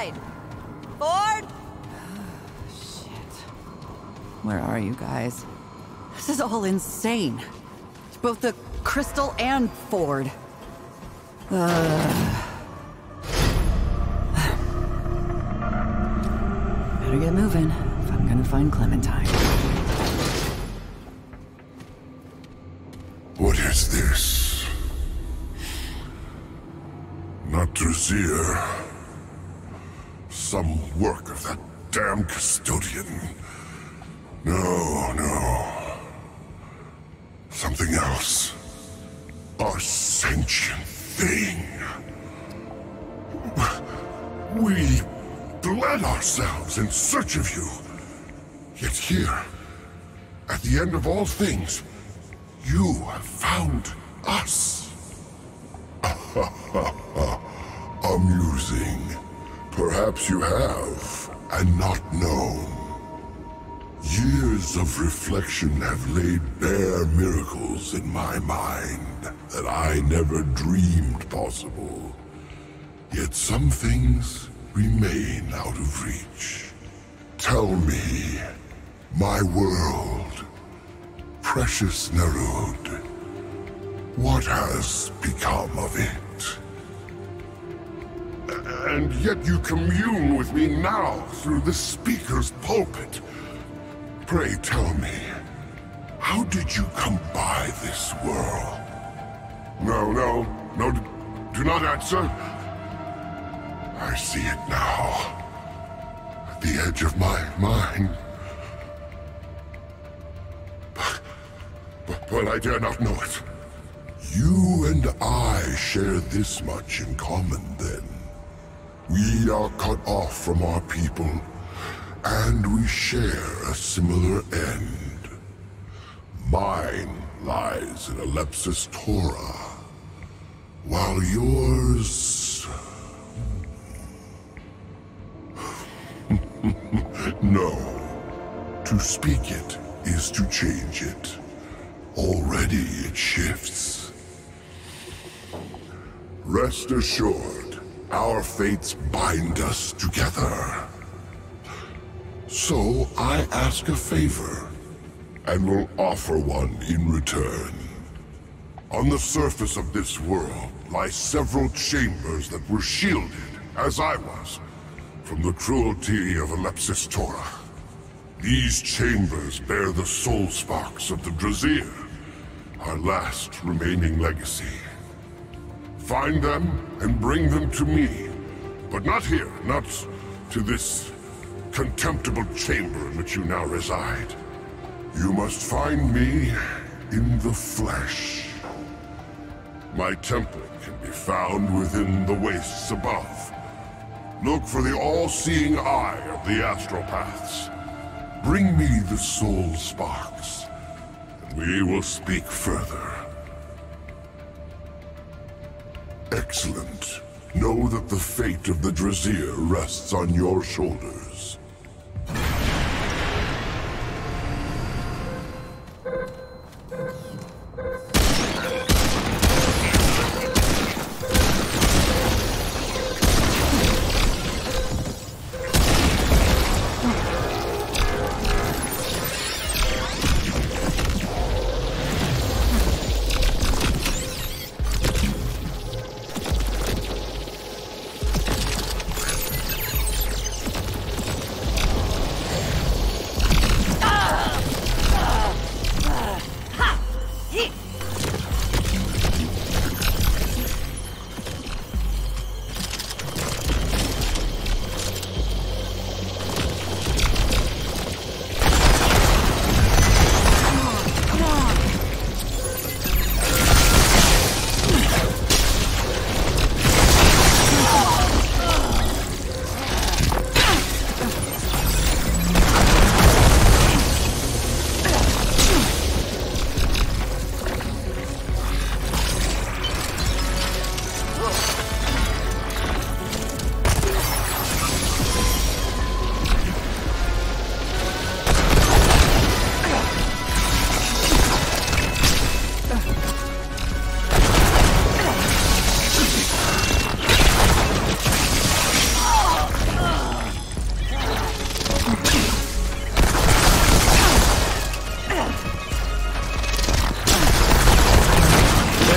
side. Ford? Shit. Where are you guys? This is all insane. Both the Crystal and Ford. Better get moving if I'm gonna find Clementine. What is this? Not Drzyr. Some work of that damn custodian. No, no. Something else. A sentient thing. We bled ourselves in search of you. Yet here, at the end of all things, you have found us. Amusing. Perhaps you have, and not known. Years of reflection have laid bare miracles in my mind that I never dreamed possible. Yet some things remain out of reach. Tell me, my world, precious N'Erud, what has become of it? And yet you commune with me now through the speaker's pulpit. Pray tell me, how did you come by this world? No, no, no, do not answer. I see it now. At the edge of my mind. But, but, but I dare not know it. You and I share this much in common, then. We are cut off from our people, and we share a similar end. Mine lies in Alepsis-Taura, while yours... no. To speak it is to change it. Already it shifts. Rest assured, our fates bind us together. So I ask a favor, and will offer one in return. On the surface of this world lie several chambers that were shielded, as I was, from the cruelty of Alepsis-Taura. These chambers bear the soul sparks of the Drzyr, our last remaining legacy. Find them and bring them to me. But not here, not to this contemptible chamber in which you now reside. You must find me in the flesh. My temple can be found within the wastes above. Look for the all-seeing eye of the astral paths. Bring me the soul sparks, and we will speak further. Excellent. Know that the fate of the Drzyr rests on your shoulders.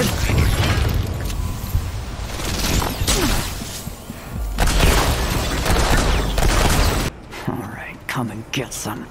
All right, come and get some.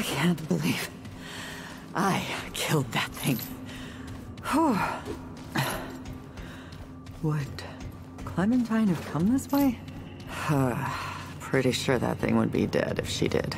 I can't believe I killed that thing. Whew. Would Clementine have come this way? Pretty sure that thing would be dead if she did.